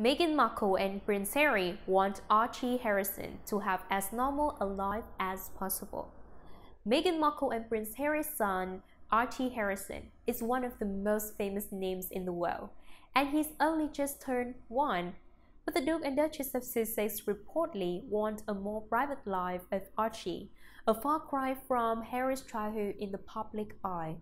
Meghan Markle and Prince Harry want Archie Harrison to have as normal a life as possible. Meghan Markle and Prince Harry's son, Archie Harrison, is one of the most famous names in the world, and he's only just turned one. But the Duke and Duchess of Sussex reportedly want a more private life of Archie, a far cry from Harry's childhood in the public eye,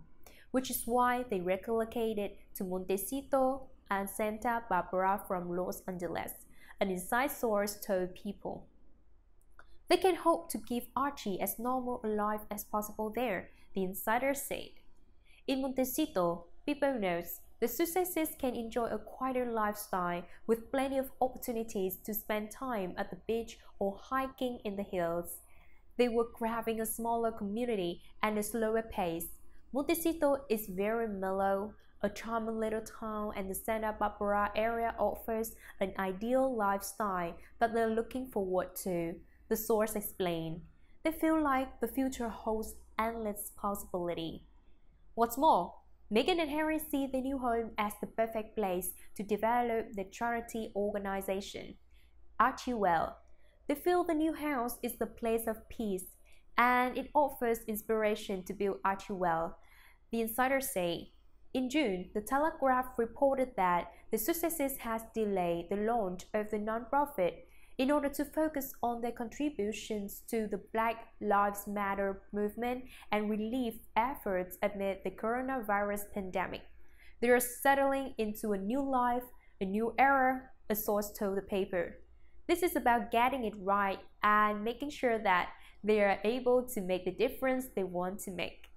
which is why they relocated to Montecito, and Santa Barbara from Los Angeles, an inside source told People. They can hope to give Archie as normal a life as possible there, the insider said. In Montecito, People notes, the Sussexes can enjoy a quieter lifestyle with plenty of opportunities to spend time at the beach or hiking in the hills. They were grabbing a smaller community and a slower pace. Montecito is very mellow, a charming little town and the Santa Barbara area offers an ideal lifestyle that they're looking forward to, the source explained. They feel like the future holds endless possibility. What's more, Meghan and Harry see the new home as the perfect place to develop the charity organization, Archewell. They feel the new house is the place of peace and it offers inspiration to build Archewell. The insiders say in June, The Telegraph reported that the Sussexes has delayed the launch of the nonprofit in order to focus on their contributions to the Black Lives Matter movement and relief efforts amid the coronavirus pandemic. They are settling into a new life, a new era, a source told the paper. This is about getting it right and making sure that they are able to make the difference they want to make.